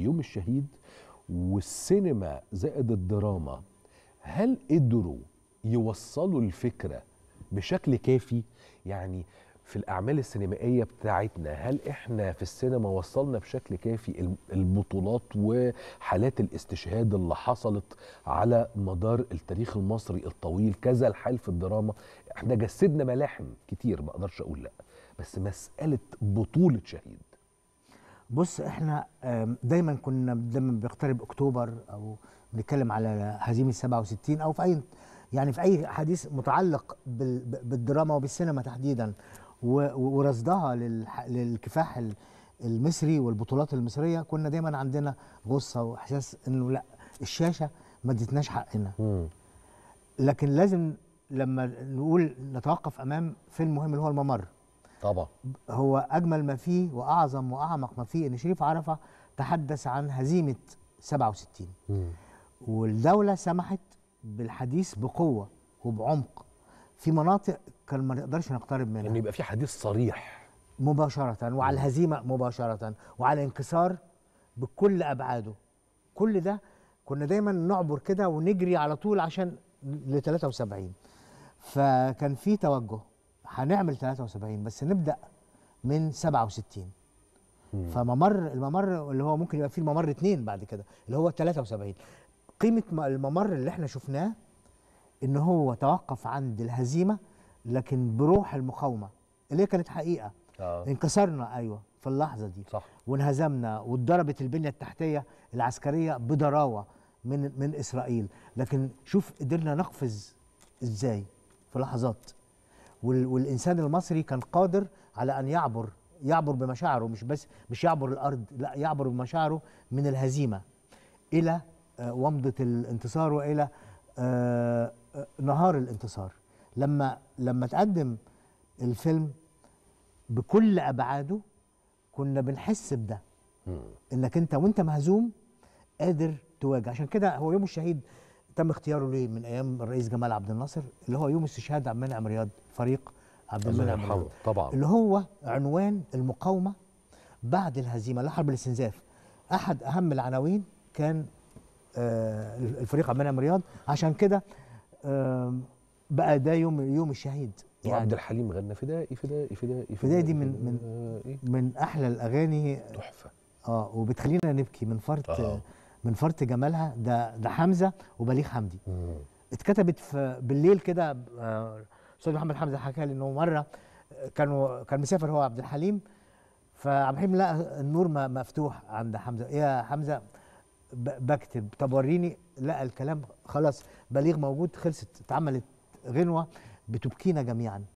يوم الشهيد والسينما زائد الدراما هل قدروا يوصلوا الفكرة بشكل كافي؟ يعني في الأعمال السينمائية بتاعتنا هل إحنا في السينما وصلنا بشكل كافي البطولات وحالات الاستشهاد اللي حصلت على مدار التاريخ المصري الطويل كذا الحال في الدراما؟ إحنا جسدنا ملاحم كتير ما أقدرش أقول لأ بس مسألة بطولة شهيد بص إحنا دايما كنا لما بيقترب أكتوبر أو بنتكلم على هزيمه 67 أو في أي يعني في أي حديث متعلق بالدراما وبالسينما تحديدا ورصدها للكفاح ال- المصري والبطولات المصرية كنا دايما عندنا غصة وإحساس إنه لأ الشاشة ما ادتناش حقنا. لكن لازم لما نقول نتوقف أمام فيلم مهم اللي هو الممر طبعا. هو أجمل ما فيه وأعظم وأعمق ما فيه إن شريف عرفة تحدث عن هزيمة 67 والدولة سمحت بالحديث بقوة وبعمق في مناطق كان ما نقدرش نقترب منها. إن يبقى في حديث صريح. مباشرة وعلى الهزيمة مباشرة وعلى انكسار بكل أبعاده. كل ده كنا دايما نعبر كده ونجري على طول عشان ل 73 فكان في توجه. هنعمل 73 بس نبدأ من 67 فممر الممر اللي هو ممكن يبقى فيه الممر اتنين بعد كده اللي هو 73 قيمة الممر اللي إحنا شفناه إن هو توقف عند الهزيمة لكن بروح المقاومة اللي هي كانت حقيقة. آه. انكسرنا أيوه في اللحظة دي. صح. وانهزمنا واتضربت البنية التحتية العسكرية بضراوه من من إسرائيل. لكن شوف قدرنا نقفز إزاي في لحظات. والإنسان المصري كان قادر على أن يعبر يعبر بمشاعره مش بس مش يعبر الأرض لا يعبر بمشاعره من الهزيمة إلى آه، ومضة الانتصار وإلى آه، آه، نهار الانتصار. لما لما تقدم الفيلم بكل أبعاده كنا بنحس بده. إنك أنت وأنت مهزوم قادر تواجه. عشان كده هو يوم الشهيد تم اختياره ليه؟ من أيام الرئيس جمال عبد الناصر اللي هو يوم استشهاد عبد المنعم رياض فريق عبد المنعم رياض. طبعا. اللي هو عنوان المقاومة بعد الهزيمة لا حرب الاستنزاف. أحد أهم العناوين كان آه الفريق عبد المنعم رياض. عشان كده آه بقى ده يوم يوم الشهيد. وعبد الحليم غنى فدائي فدائي فدائي فدائي. دي من من فدائي. من أحلى الأغاني. تحفة. آه وبتخلينا نبكي من فرط آه. من فرط جمالها ده ده حمزة وبليغ حمدي. اتكتبت في بالليل كده آه، أستاذ محمد حمزة حكى لي إنه مرة كانوا كان مسافر هو عبد الحليم. فعبد الحليم لقى النور مفتوح عند حمزة. إيه يا حمزة بكتب طب وريني. لقى الكلام خلاص بليغ موجود خلصت اتعملت غنوة بتبكينا جميعا.